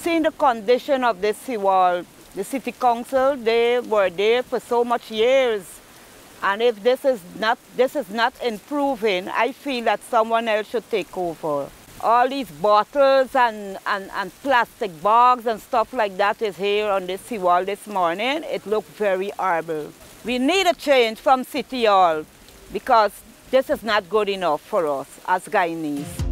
seen the condition of the seawall. The city council, they were there for so much years. And if this is not, this is not improving, I feel that someone else should take over. All these bottles and, and, and plastic bags and stuff like that is here on the seawall this morning. It looked very horrible. We need a change from City Hall because this is not good enough for us as Guyanese.